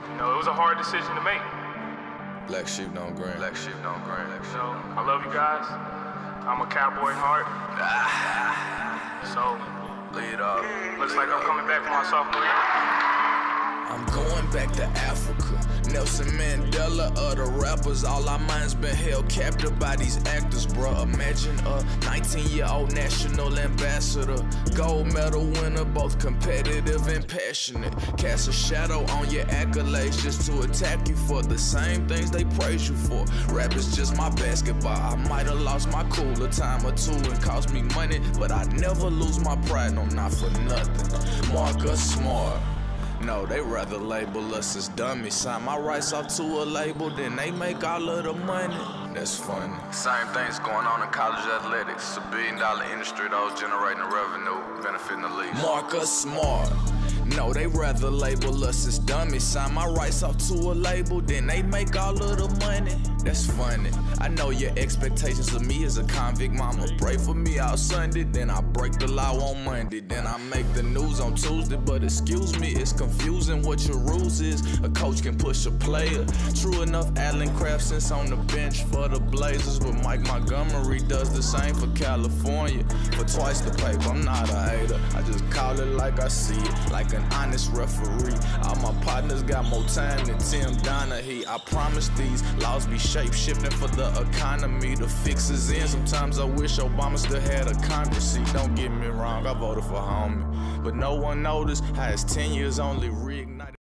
You know, it was a hard decision to make. Black sheep don't green. Black sheep don't green. You know, I love you guys. I'm a cowboy at heart. Ah. So, Lead up. looks like I'm coming back for my sophomore year. I'm going back to Africa. Nelson Mandela of the rappers. All our minds been held captive by these actors, bruh. Imagine a 19 year old national ambassador. Gold medal winner, both competitive and passionate. Cast a shadow on your accolades just to attack you for the same things they praise you for. Rap is just my basketball. I might have lost my cool a time or two and cost me money, but I never lose my pride, no, not for nothing. Marcus Smart. No, they rather label us as dummies. Sign my rights off to a label, then they make all of the money. That's funny. Same things going on in college athletics. It's a billion dollar industry those generating revenue, benefiting the league. Marcus Smart. No, they rather label us as dummies. Sign my rights off to a label, then they make all of the money. That's funny. I know your expectations of me as a convict. Mama, pray for me out Sunday, then I break the law on Monday. Then I make the news on Tuesday, but excuse me, it's confusing what your rules is. A coach can push a player. True enough, Allen Crabbe sits on the bench for the Blazers, but Mike Montgomery does the same for California. For twice the paper, I'm not a hater. I just call it like I see it, like an honest referee. All my partners got more time than Tim Donaghy. I promise these laws be shape shifting for the economy. The fix is in. Sometimes I wish Obama still had a Congress seat. Don't get me wrong, I voted for homie. But no one noticed how his 10 years only rigged.